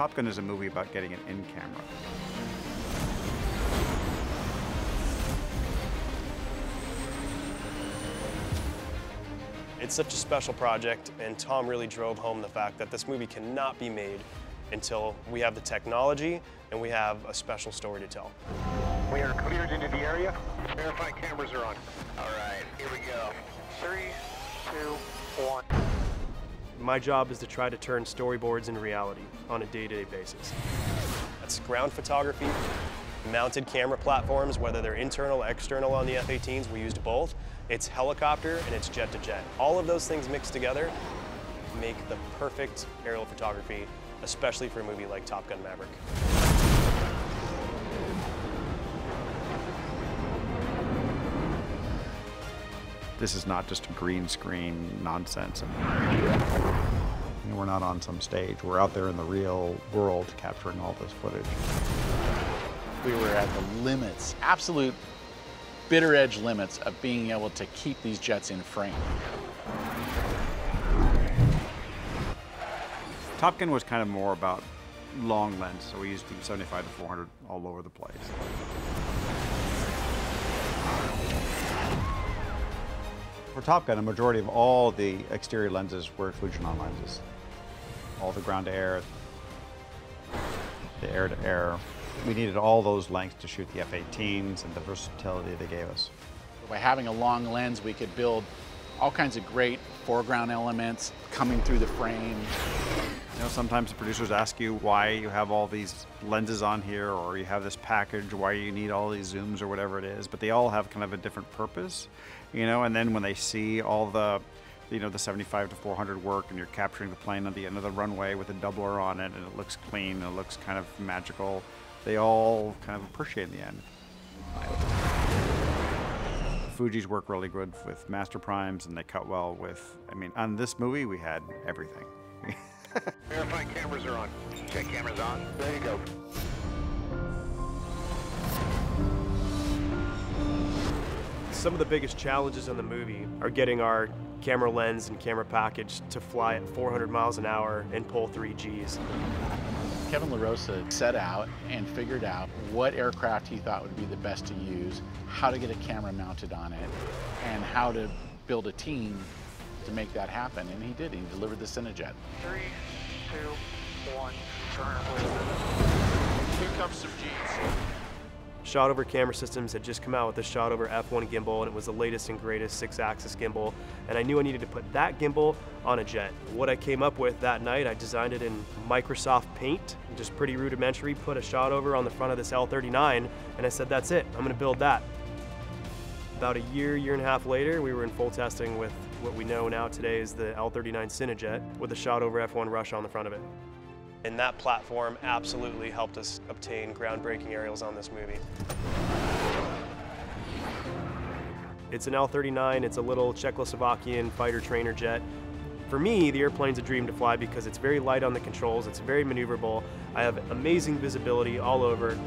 Top Gun is a movie about getting it in camera. It's such a special project, and Tom really drove home the fact that this movie cannot be made until we have the technology and we have a special story to tell. We are cleared into the area. Verify cameras are on. All right, here we go. Three, two, one. My job is to try to turn storyboards into reality on a day-to-day basis. That's ground photography, mounted camera platforms, whether they're internal or external on the F-18s, we used both. It's helicopter and it's jet-to-jet. All of those things mixed together make the perfect aerial photography, especially for a movie like Top Gun Maverick. This is not just green screen nonsense. We're not on some stage. We're out there in the real world capturing all this footage. We were at the limits, absolute bitter edge limits of being able to keep these jets in frame. Top Gun was kind of more about long lens, so we used 75 to 400 all over the place. For Top Gun, a majority of all the exterior lenses were Fujinon lenses. All the ground to air, the air to air. We needed all those lengths to shoot the F-18s and the versatility they gave us. By having a long lens, we could build all kinds of great foreground elements coming through the frame. Know, sometimes the producers ask you why you have all these lenses on here or you have this package, why you need all these zooms or whatever it is, but they all have kind of a different purpose, you know, and then when they see all the, you know, the 75 to 400 work and you're capturing the plane on the end of the runway with a doubler on it and it looks clean and it looks kind of magical, they all kind of appreciate in the end. Fuji's work really good with master primes and they cut well with, I mean, on this movie we had everything. Verify cameras are on. Check cameras on. There you go. Some of the biggest challenges in the movie are getting our camera lens and camera package to fly at 400 miles an hour and pull 3 Gs. Kevin LaRosa set out and figured out what aircraft he thought would be the best to use, how to get a camera mounted on it, and how to build a team to make that happen. And he did. He delivered the Cinejet. Three, two, one. Turn. Here comes some G's. Shotover Camera Systems had just come out with the Shotover F1 gimbal, and it was the latest and greatest six-axis gimbal. And I knew I needed to put that gimbal on a jet. What I came up with that night, I designed it in Microsoft Paint, just pretty rudimentary. Put a Shotover on the front of this L39, and I said, "That's it. I'm going to build that." About a year, year and a half later, we were in full testing with what we know now today is the L39 Cinejet with a Shotover F1 Rush on the front of it. And that platform absolutely helped us obtain groundbreaking aerials on this movie. It's an L-39, it's a little Czechoslovakian fighter trainer jet. For me, the airplane's a dream to fly because it's very light on the controls, it's very maneuverable, I have amazing visibility all over.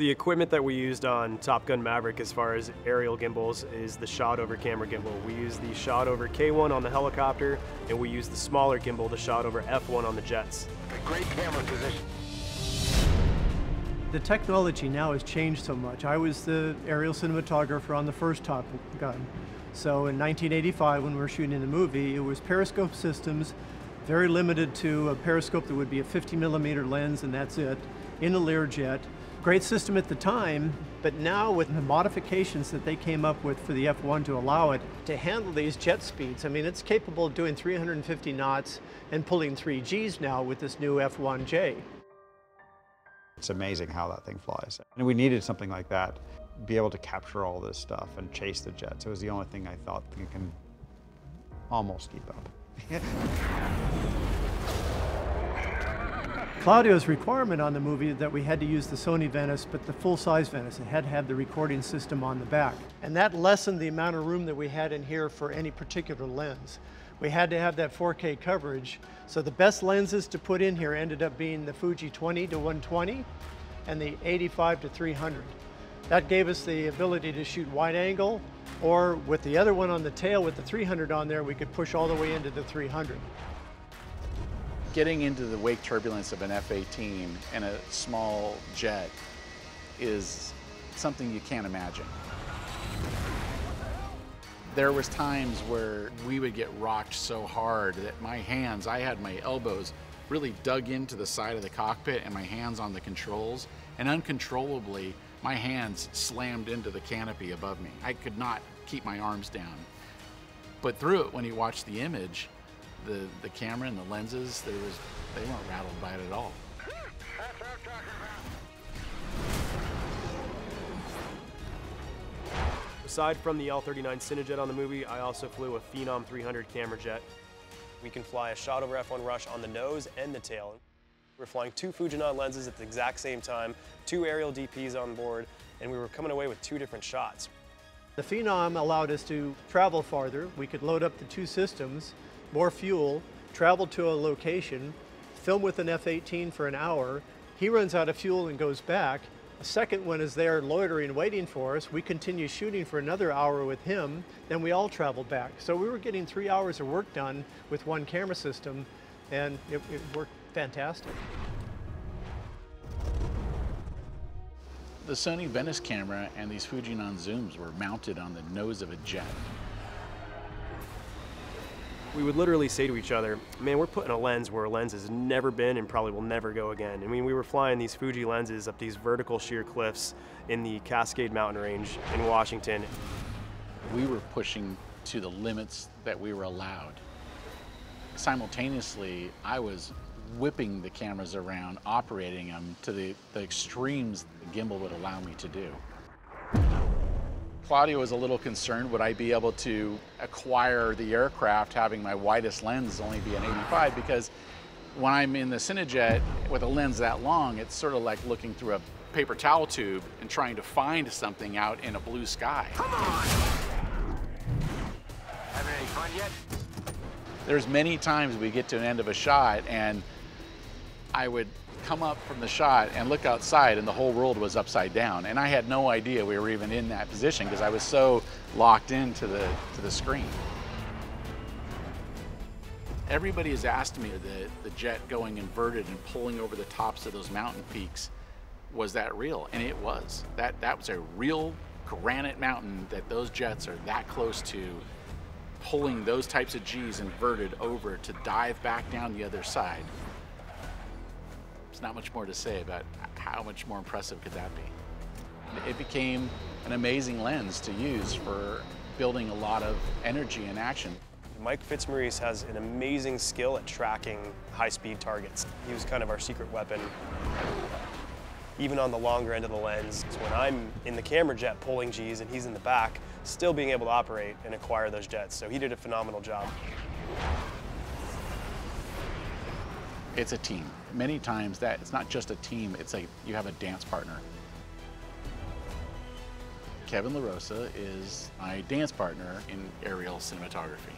The equipment that we used on Top Gun Maverick as far as aerial gimbals is the Shotover camera gimbal. We use the Shotover K1 on the helicopter and we use the smaller gimbal, the Shotover F1 on the jets. Great camera position. The technology now has changed so much. I was the aerial cinematographer on the first Top Gun. So in 1985, when we were shooting the movie, it was periscope systems, very limited to a periscope that would be a 50 millimeter lens and that's it, in a Learjet. Great system at the time, but now with the modifications that they came up with for the F1 to allow it to handle these jet speeds, I mean, it's capable of doing 350 knots and pulling 3 Gs now with this new F1J. It's amazing how that thing flies. And we needed something like that, be able to capture all this stuff and chase the jets. It was the only thing I thought we can almost keep up. Claudio's requirement on the movie that we had to use the Sony Venice, but the full-size Venice. It had to have the recording system on the back. And that lessened the amount of room that we had in here for any particular lens. We had to have that 4K coverage. So the best lenses to put in here ended up being the Fuji 20 to 120 and the 85 to 300. That gave us the ability to shoot wide angle, or with the other one on the tail with the 300 on there, we could push all the way into the 300. Getting into the wake turbulence of an F-18 in a small jet is something you can't imagine. There was times where we would get rocked so hard that my hands, I had my elbows really dug into the side of the cockpit and my hands on the controls, and uncontrollably, my hands slammed into the canopy above me. I could not keep my arms down. But through it, when you watch the image, the, the camera and the lenses, there was, they weren't rattled by it at all. Aside from the L-39 Cinejet on the movie, I also flew a Phenom 300 camera jet. We can fly a Shotover F1 Rush on the nose and the tail. We're flying two Fujinon lenses at the exact same time, two aerial DPs on board, and we were coming away with two different shots. The Phenom allowed us to travel farther. We could load up the two systems, more fuel, travel to a location, film with an F-18 for an hour. He runs out of fuel and goes back. A second one is there loitering, waiting for us. We continue shooting for another hour with him. Then we all travel back. So we were getting three hours of work done with one camera system, and it, it worked fantastic. The Sony Venice camera and these Fujinon zooms were mounted on the nose of a jet. We would literally say to each other, man, we're putting a lens where a lens has never been and probably will never go again. I mean, we were flying these Fuji lenses up these vertical sheer cliffs in the Cascade Mountain Range in Washington. We were pushing to the limits that we were allowed. Simultaneously, I was whipping the cameras around, operating them to the, the extremes the gimbal would allow me to do. Claudio was a little concerned, would I be able to acquire the aircraft having my widest lens only be an 85? Because when I'm in the Cinejet with a lens that long, it's sort of like looking through a paper towel tube and trying to find something out in a blue sky. Come on! Having any fun yet? There's many times we get to an end of a shot and I would come up from the shot and look outside and the whole world was upside down. And I had no idea we were even in that position because I was so locked into the, to the screen. Everybody has asked me the, the jet going inverted and pulling over the tops of those mountain peaks, was that real? And it was. That, that was a real granite mountain that those jets are that close to pulling those types of G's inverted over to dive back down the other side. Not much more to say about how much more impressive could that be. It became an amazing lens to use for building a lot of energy and action. Mike Fitzmaurice has an amazing skill at tracking high-speed targets. He was kind of our secret weapon. Even on the longer end of the lens, when I'm in the camera jet pulling Gs and he's in the back, still being able to operate and acquire those jets. So he did a phenomenal job. It's a team. Many times that it's not just a team, it's like you have a dance partner. Kevin LaRosa is my dance partner in aerial cinematography.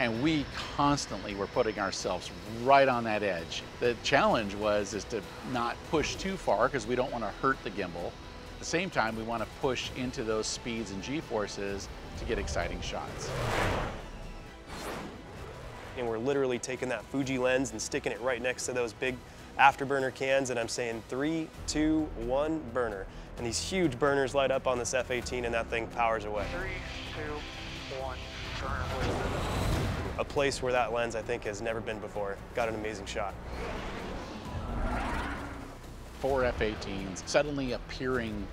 And we constantly were putting ourselves right on that edge. The challenge was is to not push too far because we don't want to hurt the gimbal. At the same time, we want to push into those speeds and G-forces to get exciting shots. And we're literally taking that Fuji lens and sticking it right next to those big afterburner cans and I'm saying three, two, one, burner. And these huge burners light up on this F-18 and that thing powers away. Three, two, one, burner. A place where that lens I think has never been before. Got an amazing shot. Four F-18s suddenly appearing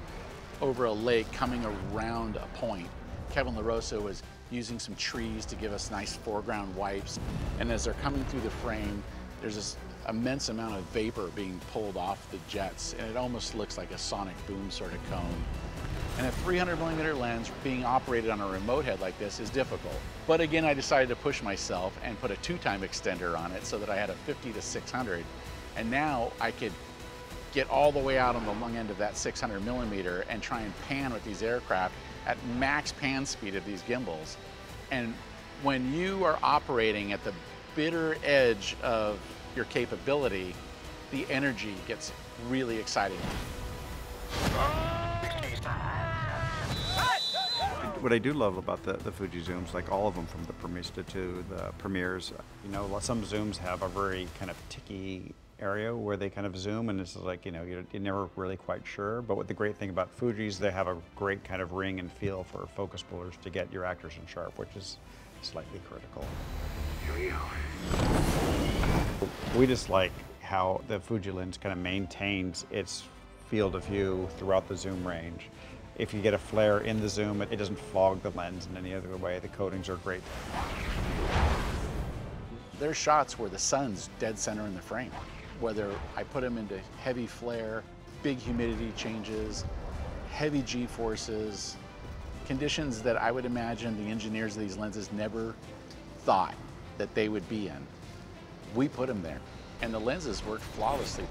over a lake coming around a point. Kevin LaRosa was using some trees to give us nice foreground wipes. And as they're coming through the frame, there's this immense amount of vapor being pulled off the jets, and it almost looks like a sonic boom sort of cone. And a 300 millimeter lens being operated on a remote head like this is difficult. But again, I decided to push myself and put a two-time extender on it so that I had a 50 to 600. And now I could get all the way out on the long end of that 600 millimeter and try and pan with these aircraft at max pan speed of these gimbals. And when you are operating at the bitter edge of your capability, the energy gets really exciting. What I do love about the, the Fuji zooms, like all of them from the Premista to the Premiers, you know, some zooms have a very kind of ticky area where they kind of zoom and it's like, you know, you're, you're never really quite sure. But what the great thing about Fuji's, they have a great kind of ring and feel for focus pullers to get your actors in sharp, which is slightly critical. Here we go. We just like how the Fuji lens kind of maintains its field of view throughout the zoom range. If you get a flare in the zoom, it, it doesn't fog the lens in any other way. The coatings are great. There's shots where the sun's dead center in the frame. Whether I put them into heavy flare, big humidity changes, heavy G-forces, conditions that I would imagine the engineers of these lenses never thought that they would be in. We put them there, and the lenses worked flawlessly.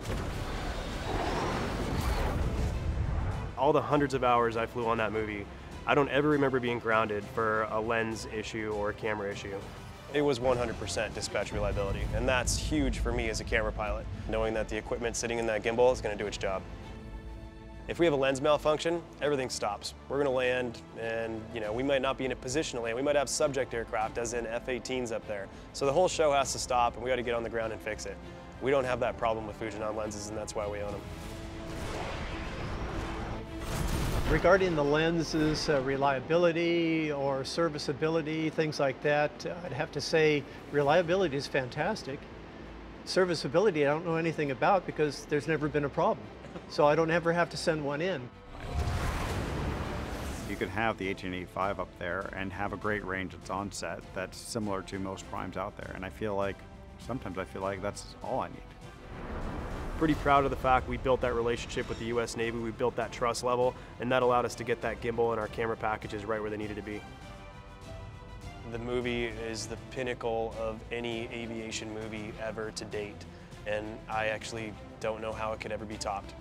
All the hundreds of hours I flew on that movie, I don't ever remember being grounded for a lens issue or a camera issue. It was 100% dispatch reliability, and that's huge for me as a camera pilot, knowing that the equipment sitting in that gimbal is going to do its job. If we have a lens malfunction, everything stops. We're going to land, and you know we might not be in a position to land. We might have subject aircraft, as in F-18s up there. So the whole show has to stop, and we got to get on the ground and fix it. We don't have that problem with Fujinon lenses, and that's why we own them. Regarding the lens's uh, reliability or serviceability, things like that, uh, I'd have to say reliability is fantastic. Serviceability, I don't know anything about because there's never been a problem. So I don't ever have to send one in. You could have the 1885 up there and have a great range that's on set that's similar to most primes out there. And I feel like, sometimes I feel like that's all I need. Pretty proud of the fact we built that relationship with the US Navy, we built that trust level, and that allowed us to get that gimbal and our camera packages right where they needed to be. The movie is the pinnacle of any aviation movie ever to date, and I actually don't know how it could ever be topped.